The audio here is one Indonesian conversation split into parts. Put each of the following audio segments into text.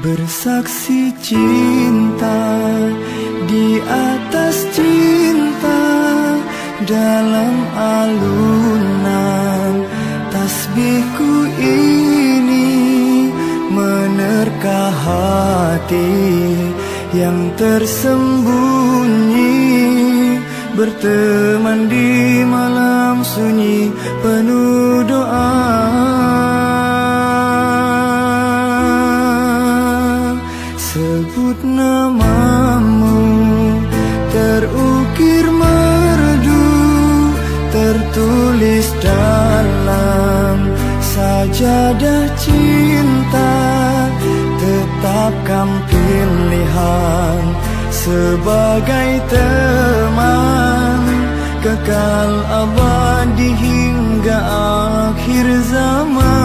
Bersaksi cinta di atas cinta dalam alunan tasbihku ini menerka hati yang tersembunyi berteman di malam sunyi penuh doa. Tertulis dalam Sajadah cinta. Tetapkan pilihan Sebagai teman. Kekal abadi hingga akhir zaman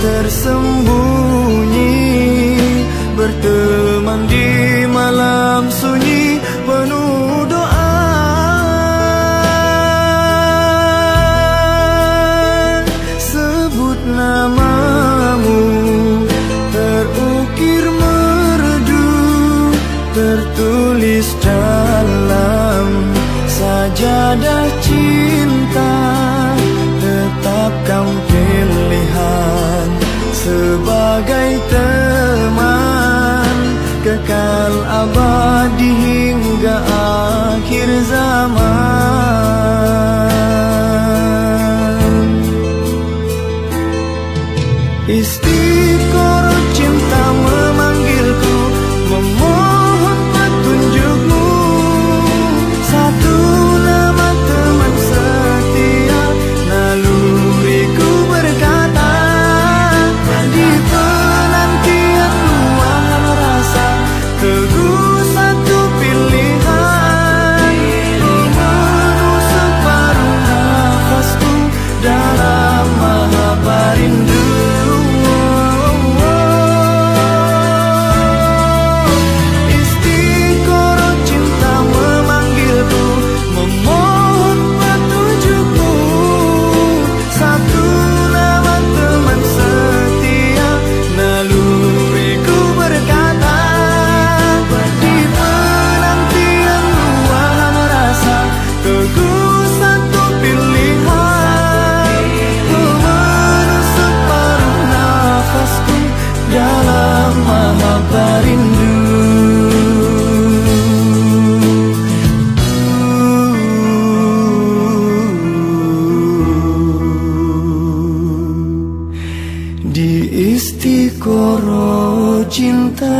tersembunyi berteman di malam sunyi penuh doa. Sebut namamu terukir merdu tertulis dalam sajadah cinta. Tetapkan pilihan sebagai teman. Kekal abadi hingga akhir zaman. Istiqor di istiqoroh cinta.